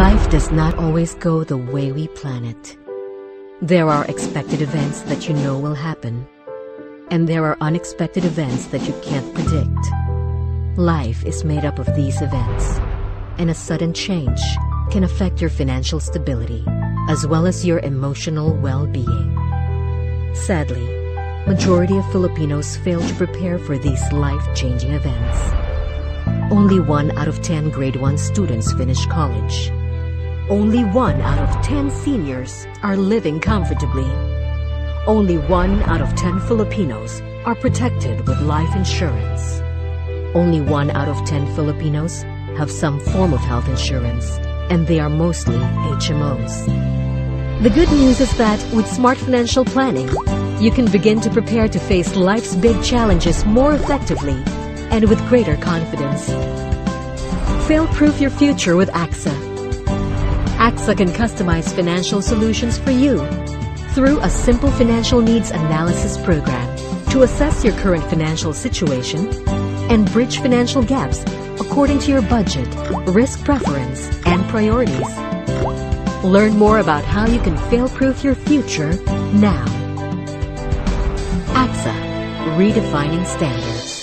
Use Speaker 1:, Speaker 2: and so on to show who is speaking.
Speaker 1: Life does not always go the way we plan it. There are expected events that you know will happen, and there are unexpected events that you can't predict. Life is made up of these events, and a sudden change can affect your financial stability as well as your emotional well-being. Sadly, majority of Filipinos fail to prepare for these life-changing events. Only one out of 10 grade 1 students finish college. Only one out of 10 seniors are living comfortably. Only one out of 10 Filipinos are protected with life insurance. Only one out of 10 Filipinos have some form of health insurance, and they are mostly HMOs. The good news is that with smart financial planning, you can begin to prepare to face life's big challenges more effectively and with greater confidence. Fail-proof your future with AXA. AXA can customize financial solutions for you through a simple financial needs analysis program to assess your current financial situation and bridge financial gaps according to your budget, risk preference, and priorities. Learn more about how you can fail-proof your future now. AXA, redefining standards.